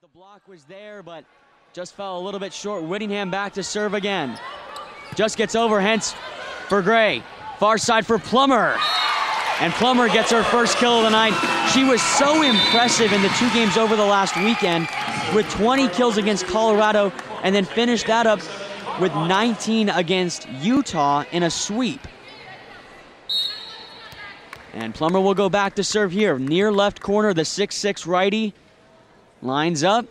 the block was there, but just fell a little bit short. Whittingham back to serve again. Just gets over, Hentz for Gray. Far side for Plummer. And Plummer gets her first kill of the night. She was so impressive in the two games over the last weekend with 20 kills against Colorado and then finished that up with 19 against Utah in a sweep. And Plummer will go back to serve here. Near left corner, the 6'6 righty lines up.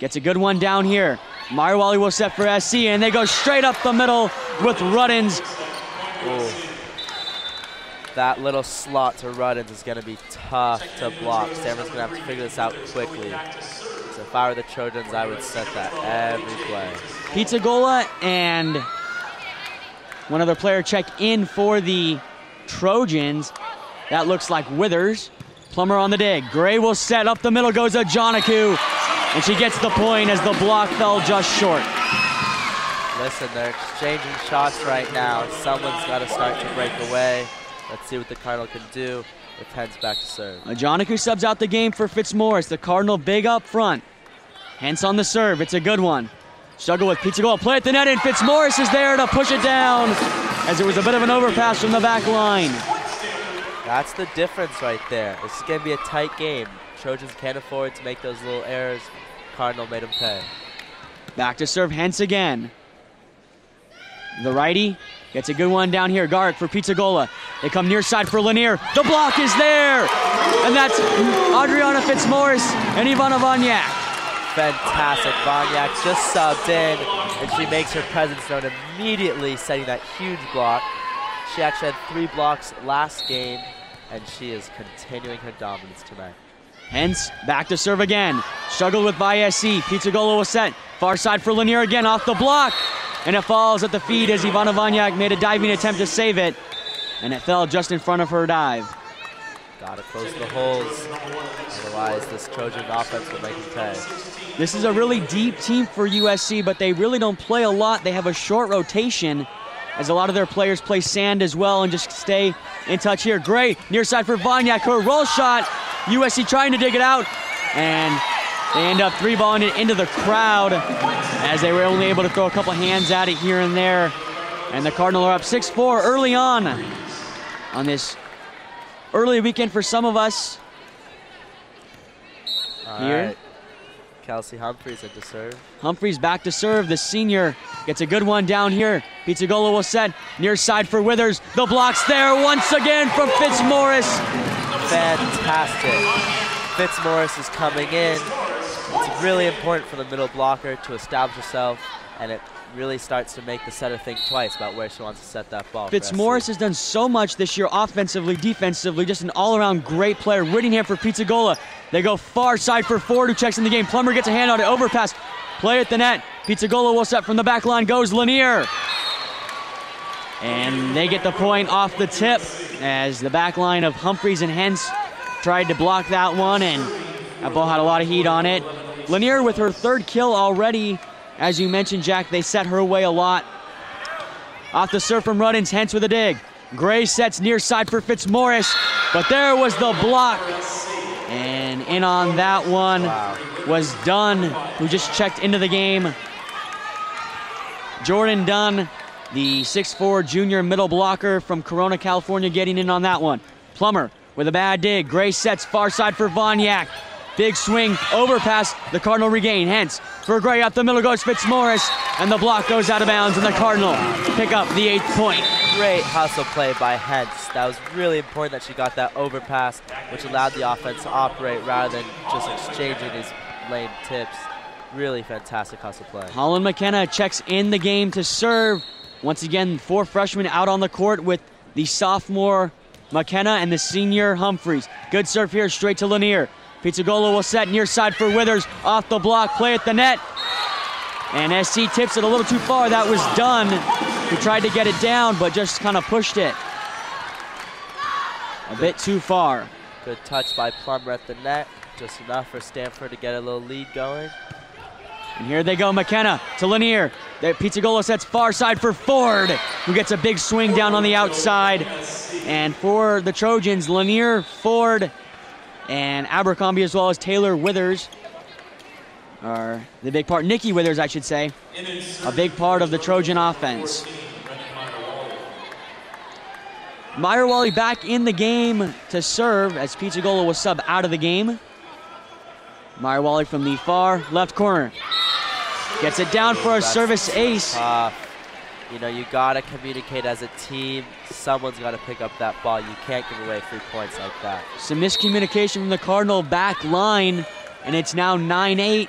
Gets a good one down here. Marwali will set for SC, and they go straight up the middle with Ruddens. Ooh. That little slot to Ruddens is going to be tough to block. Stanford's going to have to figure this out quickly. So if I were the Trojans, I would set that every play. Pizzagola and one other player check in for the Trojans. That looks like Withers. Plummer on the dig. Gray will set up the middle, goes Ajanaku. And she gets the point as the block fell just short. Listen, they're exchanging shots right now. Someone's got to start to break away. Let's see what the Cardinal can do if Hentz back to serve. Ajanaku subs out the game for Fitzmaurice. The Cardinal big up front. Hentz on the serve. It's a good one. Struggle with Pizzagola. Play at the net, and Fitzmaurice is there to push it down as it was a bit of an overpass from the back line. That's the difference right there. This is going to be a tight game. Trojans can't afford to make those little errors. Cardinal made them pay. Back to serve Hentz again. The righty gets a good one down here. Garrick for Pizzagola. They come near side for Lanier. The block is there! And that's Audriana Fitzmaurice and Ivana Vanjak fantastic. Vanjak just subbed in, and she makes her presence known immediately, setting that huge block. She actually had three blocks last game, and she is continuing her dominance tonight. Hentz, back to serve again. Struggled with Bayesi. Pizzagola was set. Far side for Lanier again, off the block. And it falls at the feet as Ivana Vanjak made a diving attempt to save it. And it fell just in front of her dive. Gotta close the holes. Otherwise, this Trojan offense will make them pay. This is a really deep team for USC, but they really don't play a lot. They have a short rotation as a lot of their players play sand as well and just stay in touch here. Gray, near side for Vanjak. Her roll shot. USC trying to dig it out. And they end up three balling it into the crowd as they were only able to throw a couple hands at it here and there. And the Cardinal are up 6-4 early on on this early weekend for some of us. All here. Right. Kelsey Humphreys at the serve. Humphreys back to serve. The senior gets a good one down here. Pizzagola will set near side for Withers. The block's there once again from Fitzmaurice. Fantastic. Fitzmaurice is coming in. It's really important for the middle blocker to establish herself, and it really starts to make the setter think twice about where she wants to set that ball. Fitzmaurice has done so much this year offensively, defensively, just an all-around great player. Whittingham for Pizzagola. They go far side for Ford, who checks in the game. Plummer gets a hand on it, overpass. Play at the net. Pizzagola will set from the back line, goes Lanier. And they get the point off the tip as the back line of Humphreys and Hentz tried to block that one, and that ball had a lot of heat on it. Lanier with her third kill already as you mentioned, Jack, they set her away a lot. Off the serve from Ruddens, Hentz with a dig. Gray sets near side for Fitzmaurice, but there was the block. And in on that one wow. was Dunn, who just checked into the game. Jordan Dunn, the 6'4 junior middle blocker from Corona, California, getting in on that one. Plummer with a bad dig. Gray sets far side for Vanjak. Big swing, overpass, the Cardinal regain. Hentz, for Gray up the middle goes Fitzmaurice, and the block goes out of bounds, and the Cardinal pick up the eighth point. Great hustle play by Hentz. That was really important that she got that overpass, which allowed the offense to operate rather than just exchanging these lane tips. Really fantastic hustle play. Holland McKenna checks in the game to serve. Once again, four freshmen out on the court with the sophomore McKenna and the senior Humphreys. Good serve here, straight to Lanier. Pizzagola will set near side for Withers. Off the block, play at the net. And SC tips it a little too far. That was Dunn. who tried to get it down, but just kind of pushed it a bit too far. Good touch by Plummer at the net. Just enough for Stanford to get a little lead going. And here they go, McKenna to Lanier. Pizzagola sets far side for Ford, who gets a big swing down on the outside. And for the Trojans, Lanier, Ford, and Abercrombie as well as Taylor Withers. or the big part, Nikki Withers, I should say, a big part of the Trojan offense. Meyer Wally back in the game to serve as Pizzagola was sub out of the game. Meyer Wally from the far left corner. Gets it down for a service ace. Tough. You know, you gotta communicate as a team. Someone's gotta pick up that ball. You can't give away free points like that. Some miscommunication from the Cardinal back line, and it's now 9-8.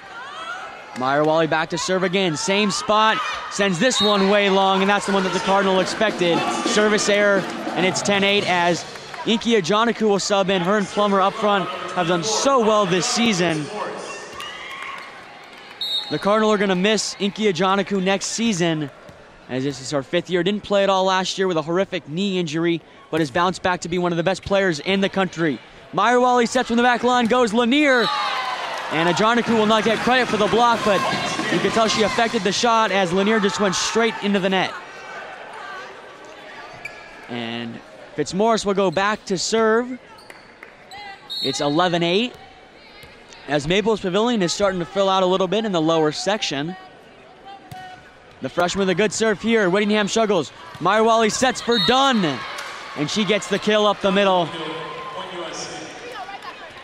Meyer Wally back to serve again. Same spot. Sends this one way long, and that's the one that the Cardinal expected. Service error, and it's 10-8 as Inky Ajanaku will sub in. Her and Plummer up front have done so well this season. The Cardinal are going to miss Inky Ajanaku next season as this is her fifth year. Didn't play at all last year with a horrific knee injury, but has bounced back to be one of the best players in the country. Meyer Wally sets from the back line, goes Lanier, and Ajanaku will not get credit for the block, but you can tell she affected the shot as Lanier just went straight into the net. And Fitzmaurice will go back to serve. It's 11 8. As Maples Pavilion is starting to fill out a little bit in the lower section. The freshman with a good serve here. Whittingham struggles. Meyer Wally sets for Dunn. And she gets the kill up the middle.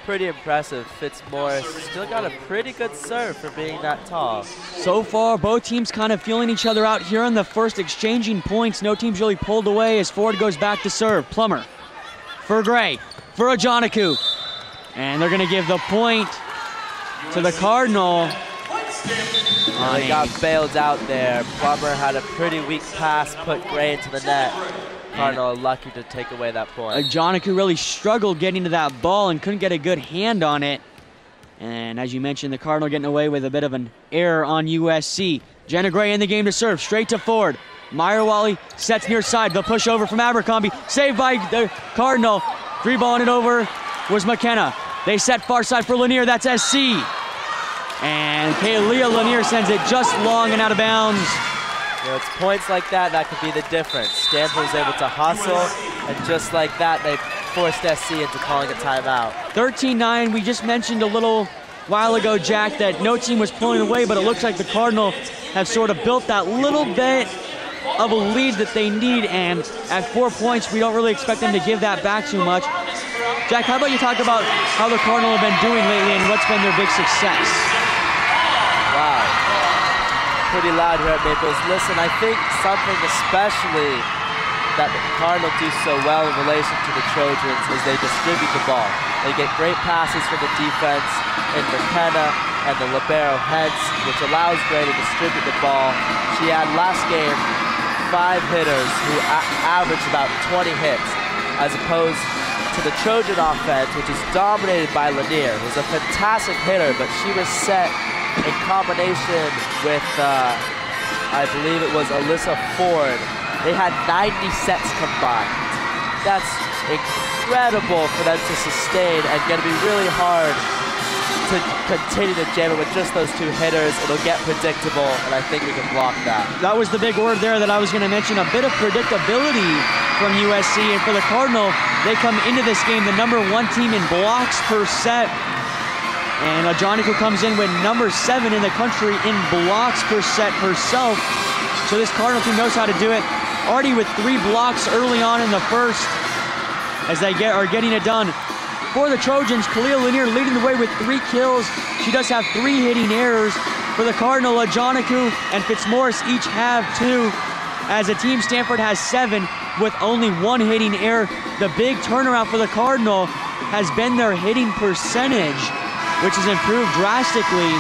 Pretty impressive. Fitzmaurice still got a pretty good serve for being that tall. So far, both teams kind of feeling each other out here in the first exchanging points. No team's really pulled away as Ford goes back to serve. Plummer for Gray, for Ajanaku. And they're going to give the point to the Cardinal. Uh, oh, they got bailed out there. Plummer had a pretty weak pass, put Gray into the net. Cardinal lucky to take away that point. Uh, Ajanaku really struggled getting to that ball and couldn't get a good hand on it. And as you mentioned, the Cardinal getting away with a bit of an error on USC. Jenna Gray in the game to serve, straight to Ford. Meyer Wally sets near side. The push over from Abercrombie, saved by the Cardinal. Three balling it over was McKenna. They set far side for Lanier. That's SC. And Khalia Lanier sends it just long and out of bounds. You know, it's points like that that could be the difference. Stanford was able to hustle, and just like that, they forced SC into calling a timeout. 13-9. We just mentioned a little while ago, Jack, that no team was pulling away, but it looks like the Cardinal have sort of built that little bit of a lead that they need, and at four points, we don't really expect them to give that back too much. Jack, how about you talk about how the Cardinal have been doing lately and what's been their big success? Wow. Pretty loud here at Maples. Listen, I think something especially that the Cardinal do so well in relation to the Trojans is they distribute the ball. They get great passes from the defense in McKenna and the libero Hentz, which allows Gray to distribute the ball. She had last game five hitters who averaged about 20 hits, as opposed to the Trojan offense, which is dominated by Lanier, who's a fantastic hitter, but she was set in combination with, uh, I believe it was Alyssa Ford. They had 90 sets combined. That's incredible for them to sustain and going to be really hard to continue to jam it with just those two hitters. It'll get predictable, and I think we can block that. That was the big word there that I was going to mention. A bit of predictability from USC, and for the Cardinal, they come into this game the number one team in blocks per set. And uh, Ajanaku comes in with number seven in the country in blocks per set herself. So this Cardinal team knows how to do it. Already with three blocks early on in the first as they get are getting it done. For the Trojans, Khalia Lanier leading the way with three kills. She does have three hitting errors. For the Cardinal, uh, Ajanaku and Fitzmaurice each have two. As a team, Stanford has seven with only one hitting error. The big turnaround for the Cardinal has been their hitting percentage which has improved drastically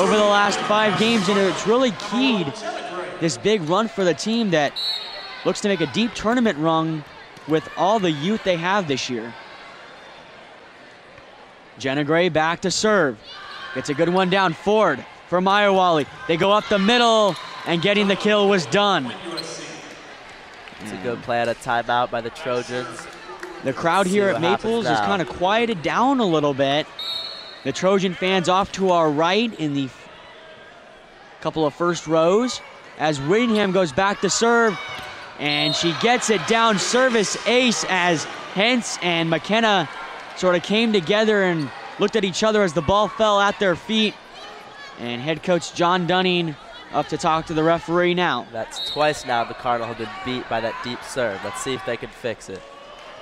over the last five games, and it's really keyed this big run for the team that looks to make a deep tournament run with all the youth they have this year. Jenna Gray back to serve. Gets a good one down. Ford for Meyer Wally. They go up the middle, and getting the kill was Dunn. It's a good play at a timeout by the Trojans. The crowd here at Maples is kind of quieted down a little bit. The Trojan fans off to our right in the couple of first rows as Whittingham goes back to serve and she gets it down service ace as Hentz and McKenna sort of came together and looked at each other as the ball fell at their feet. And head coach John Dunning up to talk to the referee now. That's twice now the Cardinal have been beat by that deep serve. Let's see if they can fix it.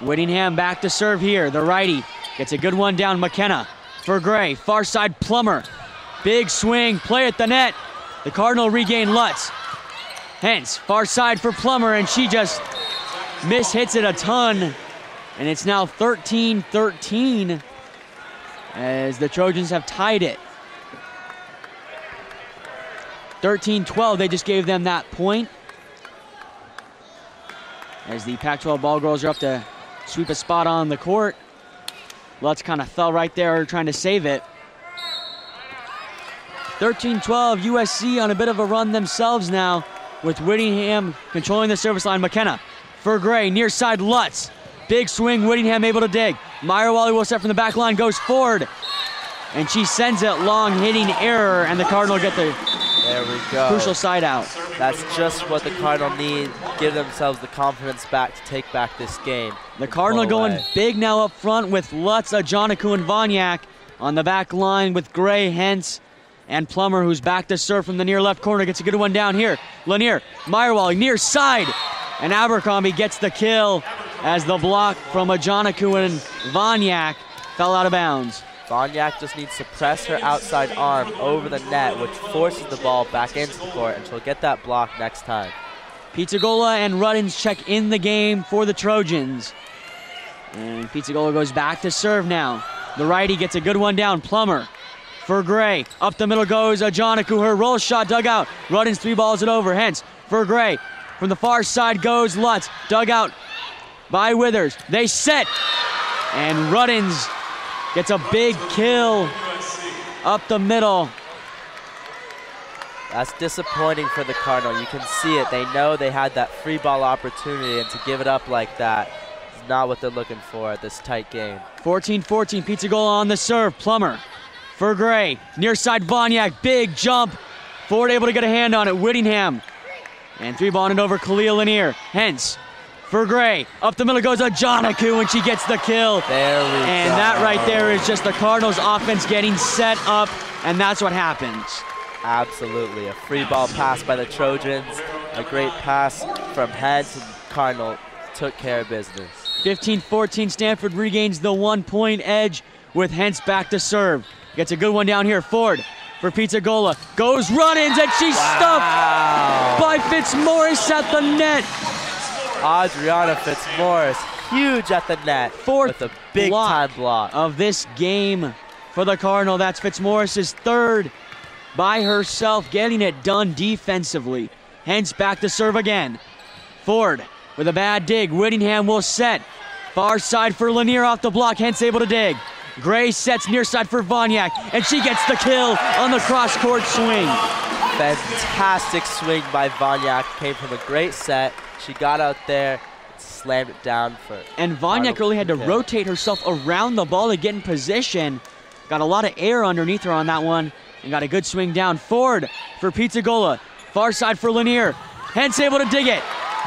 Whittingham back to serve here. The righty gets a good one down. McKenna for Gray. Far side Plummer. Big swing, play at the net. The Cardinal regain Lutz. Hentz, far side for Plummer, and she just mishits it a ton. And it's now 13 13 as the Trojans have tied it. 13 12, they just gave them that point. As the Pac 12 ball girls are up to sweep a spot on the court. Lutz kind of fell right there trying to save it. 13 12, USC on a bit of a run themselves now with Whittingham controlling the service line. McKenna for Gray, near side Lutz. Big swing, Whittingham able to dig. Meyer Wally will set from the back line, goes forward. And she sends it long, hitting error, and the Cardinal get the there we go. crucial side out. That's just what the Cardinal need. Give themselves the confidence back to take back this game. The Cardinal going big now up front with Lutz, Ajanaku, and Vanjak on the back line with Gray, Hentz, and Plummer, who's back to serve from the near left corner. Gets a good one down here. Lanier, Meyerwall, near side. And Abercrombie gets the kill as the block from Ajanaku and Vanjak fell out of bounds. Vanjak just needs to press her outside arm over the net, which forces the ball back into the court, and she'll get that block next time. Pizzagola and Ruddins check in the game for the Trojans. And Pizzagola goes back to serve now. The righty gets a good one down. Plummer for Gray. Up the middle goes Ajanaku. Her roll shot dug out. Ruddins three balls it over. Hentz for Gray. From the far side goes Lutz. Dug out by Withers. They set. And Ruddins gets a big kill up the middle. That's disappointing for the Cardinal. You can see it. They know they had that free ball opportunity, and to give it up like that is not what they're looking for at this tight game. 14-14, Pizzagola on the serve. Plummer for Gray. Near side Vanjak, big jump. Ford able to get a hand on it. Whittingham. And three ball over Khalia Lanier. Hentz for Gray. Up the middle goes Ajanaku and she gets the kill. There we And go. that right there is just the Cardinals offense getting set up, and that's what happens. Absolutely. A free ball pass by the Trojans. A great pass from Hentz, and Cardinal took care of business. 15-14, Stanford regains the one-point edge with Hentz back to serve. Gets a good one down here. Ford for Pizzagola. Goes Ruddins and she's stuffed by Fitzmaurice at the net. Audriana Fitzmaurice, huge at the net Fourth with a big block. time block. Of this game for the Cardinal. That's Fitzmaurice's third by herself, getting it done defensively. Hentz back to serve again. Ford with a bad dig. Whittingham will set. Far side for Lanier off the block. Hentz able to dig. Gray sets near side for Vanjak, and she gets the kill on the cross court swing. Fantastic swing by Vanjak. Came from a great set. She got out there, slammed it down for. And Cardinal really had to kill. rotate herself around the ball to get in position. Got a lot of air underneath her on that one, and got a good swing down. Ford for Pizzagola. Far side for Lanier. Hentz able to dig it.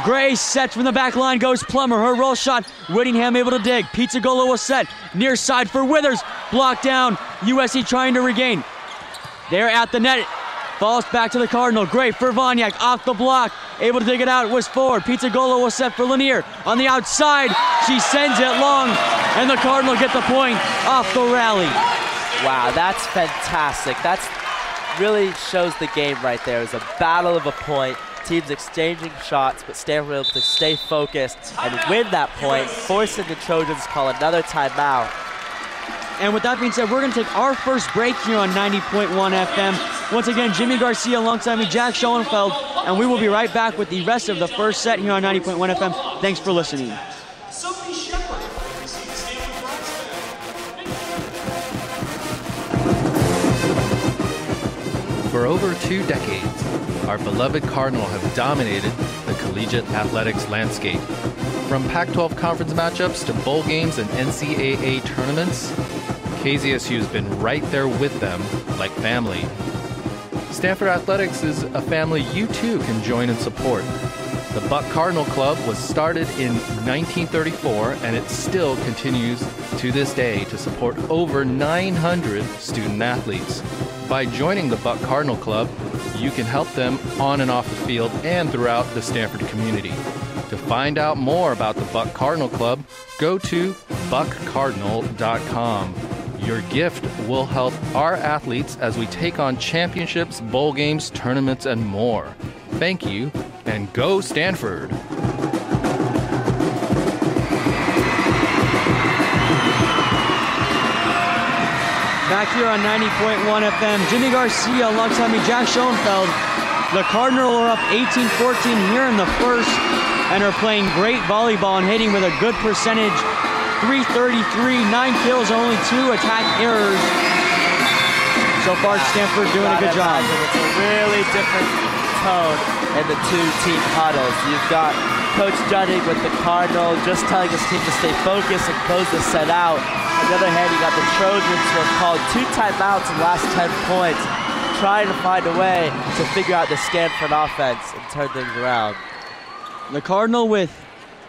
Gray sets from the back line, goes Plummer. Her roll shot. Whittingham able to dig. Pizzagola will set. Near side for Withers. Blocked down. USC trying to regain. They're at the net. Falls back to the Cardinal. Great for Vanjak. Off the block. Able to dig it out was Ford. Pizzagola was set for Lanier. On the outside. She sends it long. And the Cardinal get the point off the rally. Wow, that's fantastic. That's really shows the game right there. It was a battle of a point. Teams exchanging shots, but Stanford able to stay focused and win that point, forcing the Trojans to call another timeout. And with that being said, we're going to take our first break here on 90.1 FM. Once again, Jimmy Garcia alongside me, Jack Schoenfeld, and we will be right back with the rest of the first set here on 90.1 FM. Thanks for listening. For over two decades, our beloved Cardinal have dominated the collegiate athletics landscape. From Pac 12 conference matchups to bowl games and NCAA tournaments, KZSU has been right there with them like family. Stanford Athletics is a family you too can join and support. The Buck Cardinal Club was started in 1934 and it still continues to this day to support over 900 student athletes. By joining the Buck Cardinal Club, you can help them on and off the field and throughout the Stanford community. To find out more about the Buck Cardinal Club, go to buckcardinal.com. Your gift will help our athletes as we take on championships, bowl games, tournaments, and more. Thank you, and go Stanford! Back here on 90.1 FM, Jimmy Garcia alongside me, Jack Schoenfeld. The Cardinal are up 18-14 here in the first and are playing great volleyball and hitting with a good percentage. 333, nine kills, only two attack errors. So far, Stanford doing a good job. It's a really different tone in the two team huddles. You've got Coach Juddig with the Cardinal just telling his team to stay focused and close the set out. On the other hand, you got the Trojans who have called two timeouts in the last 10 points, trying to find a way to figure out the Stanford offense and turn things around. The Cardinal with,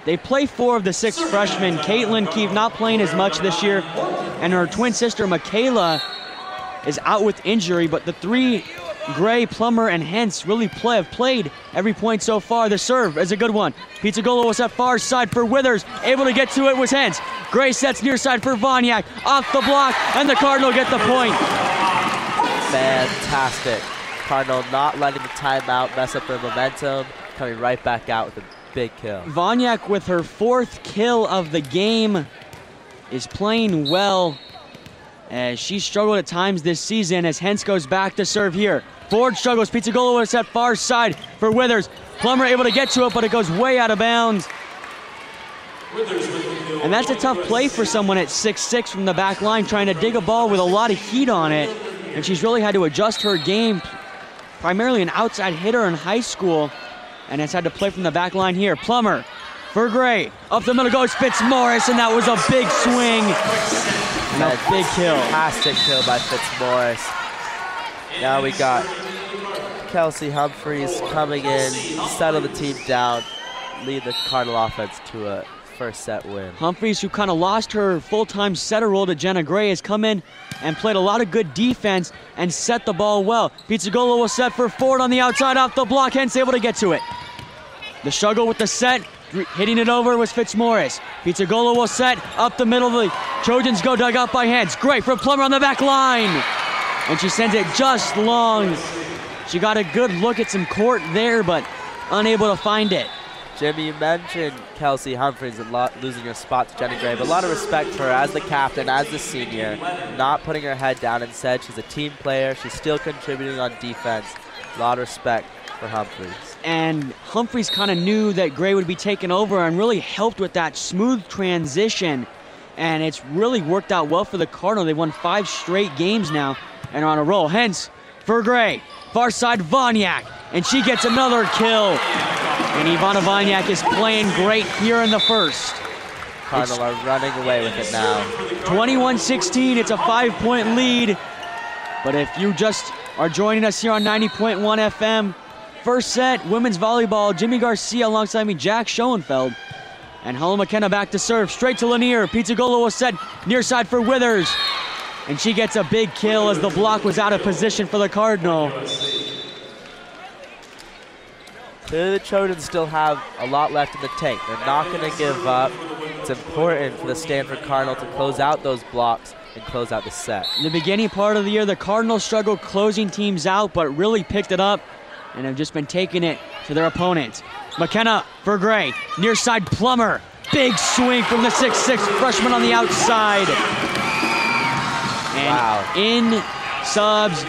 they play four of the six freshmen. Caitlin Keefe not playing as much this year, and her twin sister Michaela is out with injury, but the three, Gray, Plummer, and Hentz really play, have played every point so far. The serve is a good one. Pizzagolo was at far side for Withers. Able to get to it was Hentz. Gray sets near side for Vanjak. Off the block, and the Cardinal get the point. Fantastic. Cardinal not letting the timeout mess up their momentum, coming right back out with a big kill. Vanjak with her fourth kill of the game is playing well as she struggled at times this season as Hentz goes back to serve here. Ford struggles, Pizzagolo is at far side for Withers. Plummer able to get to it, but it goes way out of bounds. And that's a tough play for someone at 6'6 from the back line trying to dig a ball with a lot of heat on it. And she's really had to adjust her game, primarily an outside hitter in high school, and has had to play from the back line here. Plummer for Gray. Up the middle goes Fitzmaurice, and that was a big swing. And a big kill. Fantastic kill by Fitzmaurice. Now we got Kelsey Humphreys coming in, settle the team down, lead the Cardinal offense to a first set win. Humphreys, who kind of lost her full-time setter role to Jenna Gray, has come in and played a lot of good defense and set the ball well. Pizzagolo will set for Ford on the outside off the block, Hentz able to get to it. The struggle with the set, hitting it over was Fitzmaurice. Pizzagolo will set up the middle. Of the Trojans go dug out by Hentz. Great for Plummer on the back line. And she sends it just long. She got a good look at some court there, but unable to find it. Jimmy, you mentioned Kelsey lo- losing her spot to Jenny Gray, but a lot of respect for her as the captain, as the senior, not putting her head down and said she's a team player. She's still contributing on defense. A lot of respect for Humphreys. And Humphreys kind of knew that Gray would be taken over and really helped with that smooth transition. And it's really worked out well for the Cardinal. They won five straight games now and are on a roll. Hentz, for Gray, far side Vanjak, and she gets another kill. And Ivana Vanjak is playing great here in the first. Cardinal are running away with it now. 21-16, it's a five-point lead. But if you just are joining us here on 90.1 FM, first set, women's volleyball, Jimmy Garcia alongside me, Jack Schoenfeld. And Helen McKenna back to serve, straight to Lanier. Pizzagolo was set near side for Withers. And she gets a big kill as the block was out of position for the Cardinal. The Trojans still have a lot left in the tank. They're not going to give up. It's important for the Stanford Cardinal to close out those blocks and close out the set. In the beginning part of the year, the Cardinals struggled closing teams out, but really picked it up and have just been taking it to their opponents. McKenna for Gray, near side Plummer. Big swing from the 6'6 freshman on the outside. And Wow. in subs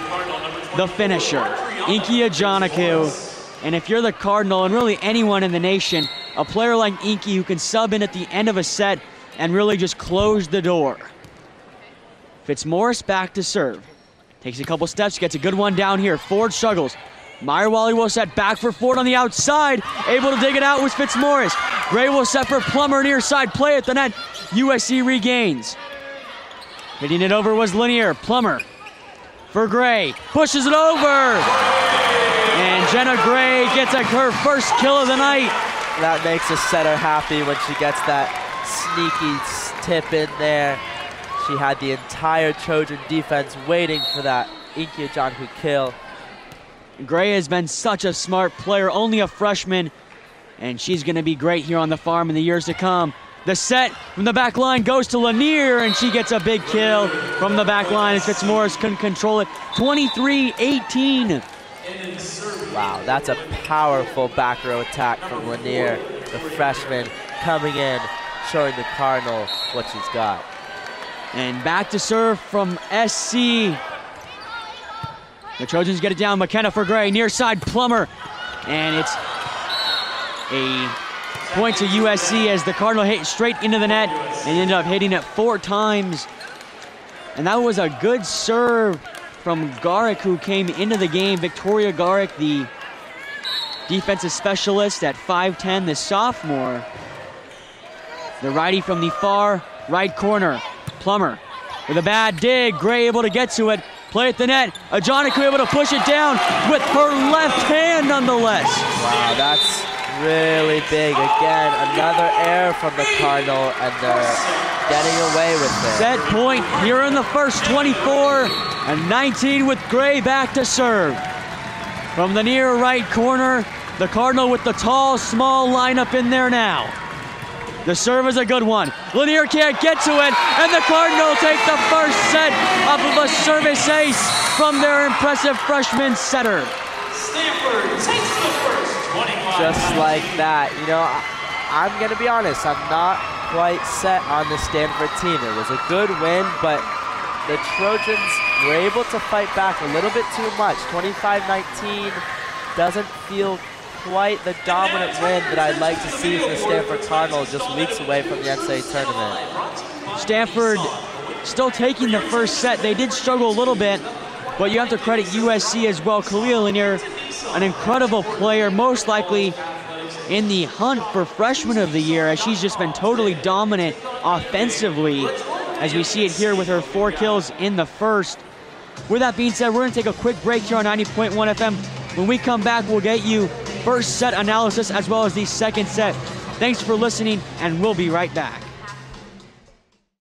the finisher, Inky Ajanaku. And if you're the Cardinal and really anyone in the nation, a player like Inky who can sub in at the end of a set and really just close the door. Fitzmaurice back to serve. Takes a couple steps, gets a good one down here. Ford struggles. Meyer Wally will set back for Ford on the outside. Able to dig it out was Fitzmaurice. Gray will set for Plummer near side play at the net. USC regains. Hitting it over was Lanier. Plummer for Gray. Pushes it over. And Jenna Gray gets a, her first kill of the night. That makes a setter happy when she gets that sneaky tip in there. She had the entire Trojan defense waiting for that Inky Ajanaku kill. Gray has been such a smart player, only a freshman, and she's going to be great here on the farm in the years to come. The set from the back line goes to Lanier, and she gets a big kill from the back line as Fitzmaurice couldn't control it. 23-18. Wow, that's a powerful back row attack from Lanier, the freshman coming in, showing the Cardinal what she's got. And back to serve from SC. The Trojans get it down. McKenna for Gray, near side Plummer. And it's a point to USC as the Cardinal hit straight into the net and ended up hitting it four times. And that was a good serve from Garrick, who came into the game. Victoria Garrick, the defensive specialist at 5'10, the sophomore. The righty from the far right corner. Plummer with a bad dig. Gray able to get to it. Play at the net. Uh, Ajanaku able to push it down with her left hand nonetheless. Wow, that's really big. Again, another error from the Cardinal, and they're getting away with it. Set point here in the first 24 and 19 with Gray back to serve. From the near right corner, the Cardinal with the tall, small lineup in there now. The serve is a good one. Lanier can't get to it, and the Cardinal take the first set off of a service ace from their impressive freshman setter. Stanford takes the first 25. Just like that. You know, I, I'm going to be honest, I'm not quite set on the Stanford team. It was a good win, but the Trojans were able to fight back a little bit too much. 25-19 doesn't feel quite the dominant win that I'd like to see from the Stanford Cardinal just weeks away from the NCAA tournament. Stanford still taking the first set. They did struggle a little bit, but you have to credit USC as well. Khalia Lanier, an incredible player, most likely in the hunt for freshman of the year as she's just been totally dominant offensively as we see it here with her four kills in the first. With that being said, we're going to take a quick break here on 90.1 FM. When we come back, we'll get you first set analysis as well as the second set. Thanks for listening, and we'll be right back.